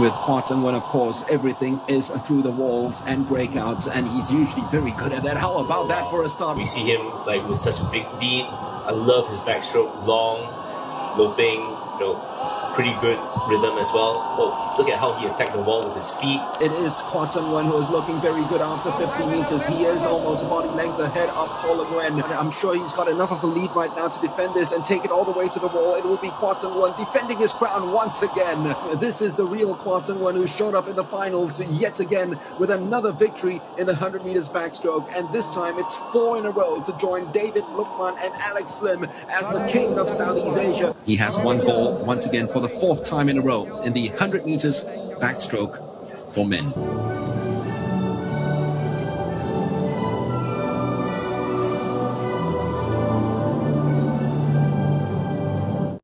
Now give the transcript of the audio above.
With Hua when, of course, everything is through the walls and breakouts, and he's usually very good at that. How about that for a start? We see him like with such a big beat. I love his backstroke, long, loping, you know, pretty good rhythm as well. Oh, look at how he attacked the wall with his feet. It is Quah Zheng Wen who is looking very good after 50 meters. He is almost body length ahead of Paul Nguyen. I'm sure he's got enough of a lead right now to defend this and take it all the way to the wall. It will be Quah Zheng Wen defending his crown once again. This is the real Quah Zheng Wen who showed up in the finals yet again with another victory in the 100 meters backstroke. And this time it's four in a row to join David Lukman and Alex Lim as the king of Southeast Asia. He has one goal once again for the fourth time in a row in the 100 meters backstroke for men.